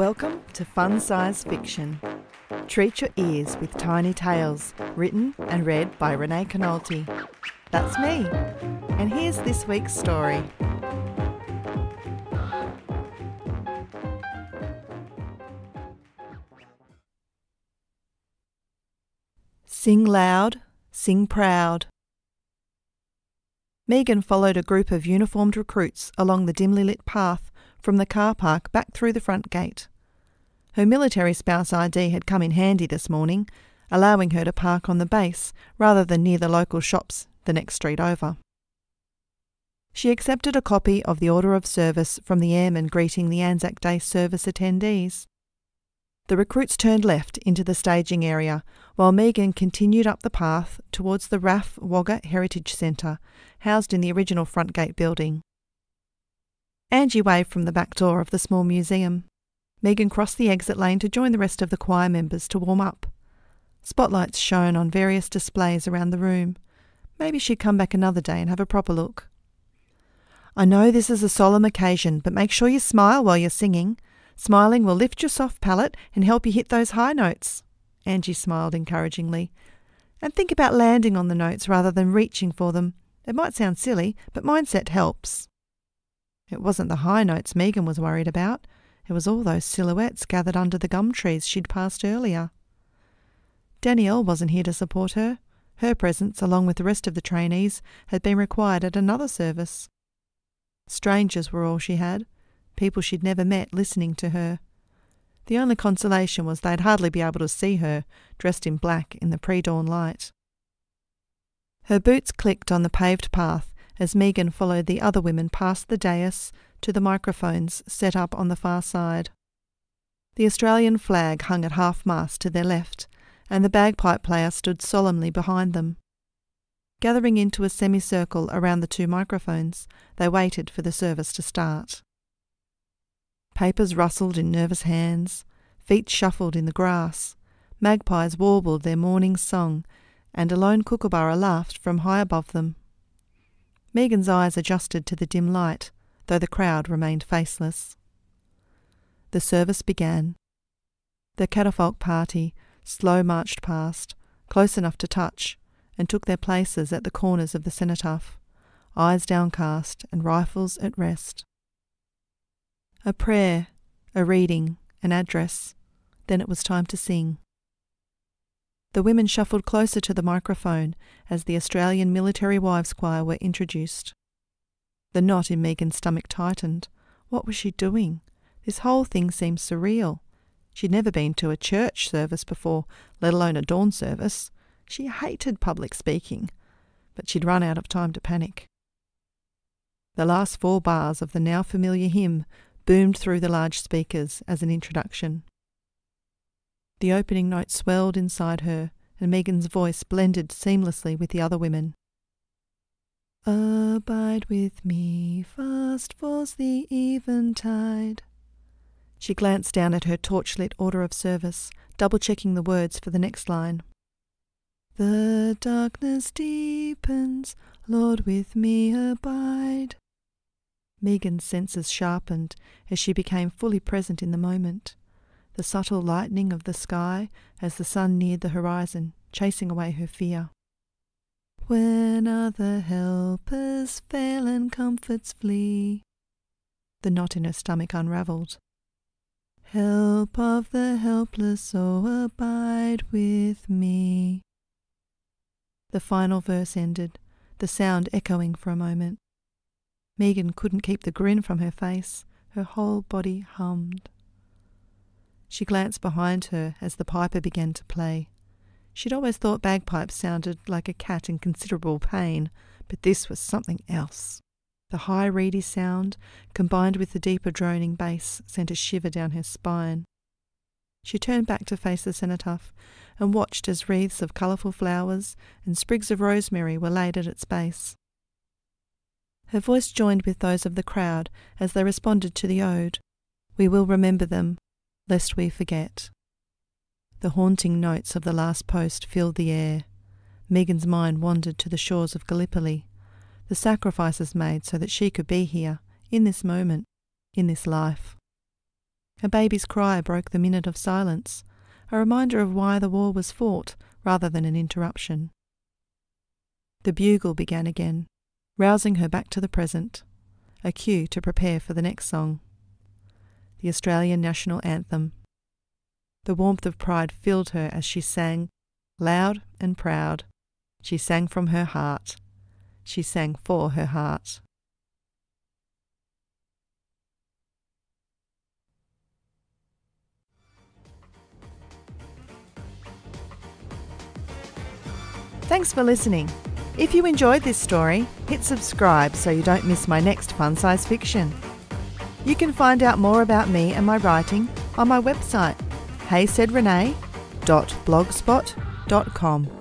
Welcome to Fun Size Fiction. Treat your ears with tiny tales, written and read by Renee Conoulty. That's me. And here's this week's story. Sing loud, sing proud. Megan followed a group of uniformed recruits along the dimly lit path from the car park back through the front gate. Her military spouse ID had come in handy this morning, allowing her to park on the base rather than near the local shops the next street over. She accepted a copy of the order of service from the airman greeting the Anzac Day service attendees. The recruits turned left into the staging area, while Megan continued up the path towards the RAAF Wagga Heritage Centre, housed in the original front gate building. Angie waved from the back door of the small museum. Megan crossed the exit lane to join the rest of the choir members to warm up. Spotlights shone on various displays around the room. Maybe she'd come back another day and have a proper look. I know this is a solemn occasion, but make sure you smile while you're singing. Smiling will lift your soft palate and help you hit those high notes. Angie smiled encouragingly. And think about landing on the notes rather than reaching for them. It might sound silly, but mindset helps. It wasn't the high notes Megan was worried about. It was all those silhouettes gathered under the gum trees she'd passed earlier. Danielle wasn't here to support her. Her presence, along with the rest of the trainees, had been required at another service. Strangers were all she had, people she'd never met listening to her. The only consolation was they'd hardly be able to see her, dressed in black in the pre dawn light. Her boots clicked on the paved path as Megan followed the other women past the dais to the microphones set up on the far side. The Australian flag hung at half mast to their left, and the bagpipe player stood solemnly behind them. Gathering into a semicircle around the two microphones, they waited for the service to start. Papers rustled in nervous hands, feet shuffled in the grass, magpies warbled their morning song, and a lone kookaburra laughed from high above them. Megan's eyes adjusted to the dim light, though the crowd remained faceless. The service began. The catafalque party slow marched past, close enough to touch, and took their places at the corners of the cenotaph, eyes downcast and rifles at rest. A prayer, a reading, an address, then it was time to sing. The women shuffled closer to the microphone as the Australian Military Wives Choir were introduced. The knot in Megan's stomach tightened. What was she doing? This whole thing seemed surreal. She'd never been to a church service before, let alone a dawn service. She hated public speaking, but she'd run out of time to panic. The last four bars of the now familiar hymn boomed through the large speakers as an introduction. The opening note swelled inside her, and Megan's voice blended seamlessly with the other women. Abide with me, fast falls the eventide. She glanced down at her torchlit order of service, double checking the words for the next line. The darkness deepens, Lord, with me abide. Megan's senses sharpened as she became fully present in the moment the subtle lightening of the sky as the sun neared the horizon, chasing away her fear. When other helpers fail and comforts flee, the knot in her stomach unravelled. Help of the helpless, oh abide with me. The final verse ended, the sound echoing for a moment. Megan couldn't keep the grin from her face. Her whole body hummed. She glanced behind her as the piper began to play. She'd always thought bagpipes sounded like a cat in considerable pain, but this was something else. The high, reedy sound, combined with the deeper droning bass, sent a shiver down her spine. She turned back to face the cenotaph and watched as wreaths of colourful flowers and sprigs of rosemary were laid at its base. Her voice joined with those of the crowd as they responded to the ode. We will remember them, lest we forget. The haunting notes of the last post filled the air. Megan's mind wandered to the shores of Gallipoli, the sacrifices made so that she could be here, in this moment, in this life. A baby's cry broke the minute of silence, a reminder of why the war was fought rather than an interruption. The bugle began again, rousing her back to the present, a cue to prepare for the next song. The Australian national anthem. The warmth of pride filled her as she sang, loud and proud. She sang from her heart. She sang for her heart. Thanks for listening. If you enjoyed this story, hit subscribe so you don't miss my next fun size fiction. You can find out more about me and my writing on my website, heysaidrenee.blogspot.com.